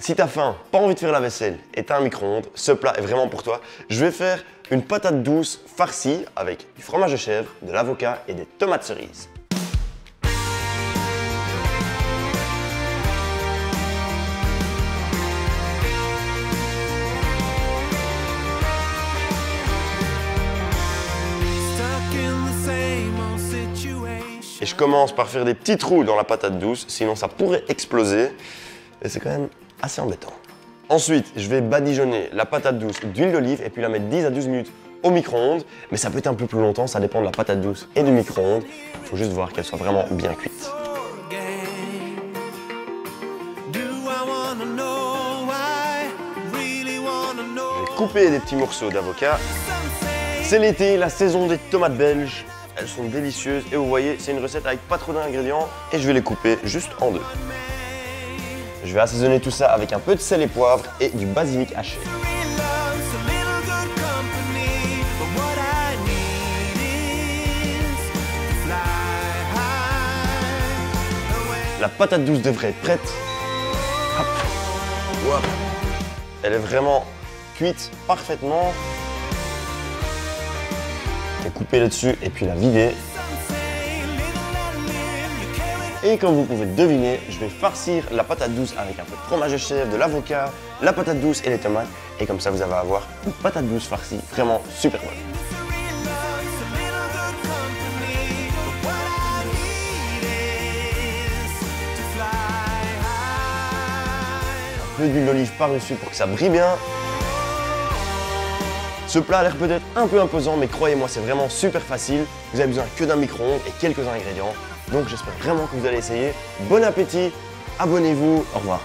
Si t'as faim, pas envie de faire la vaisselle et t'as un micro-ondes, ce plat est vraiment pour toi. Je vais faire une patate douce farcie avec du fromage de chèvre, de l'avocat et des tomates cerises. Et je commence par faire des petits trous dans la patate douce, sinon ça pourrait exploser. Et c'est quand même assez embêtant. Ensuite, je vais badigeonner la patate douce d'huile d'olive et puis la mettre 10 à 12 minutes au micro-ondes. Mais ça peut être un peu plus longtemps, ça dépend de la patate douce et du micro-ondes. Il faut juste voir qu'elle soit vraiment bien cuite. Je vais couper des petits morceaux d'avocat. C'est l'été, la saison des tomates belges. Elles sont délicieuses et vous voyez, c'est une recette avec pas trop d'ingrédients et je vais les couper juste en deux. Je vais assaisonner tout ça avec un peu de sel et poivre et du basilic haché. La patate douce devrait être prête. Elle est vraiment cuite parfaitement. Je couper là-dessus et puis la vider. Et comme vous pouvez deviner, je vais farcir la patate douce avec un peu de fromage de chèvre, de l'avocat, la patate douce et les tomates. Et comme ça, vous allez avoir une patate douce farcie vraiment super bonne. Un peu d'huile d'olive par-dessus pour que ça brille bien. Ce plat a l'air peut-être un peu imposant, mais croyez-moi, c'est vraiment super facile. Vous avez besoin que d'un micro-ondes et quelques ingrédients. Donc j'espère vraiment que vous allez essayer. Bon appétit, abonnez-vous, au revoir.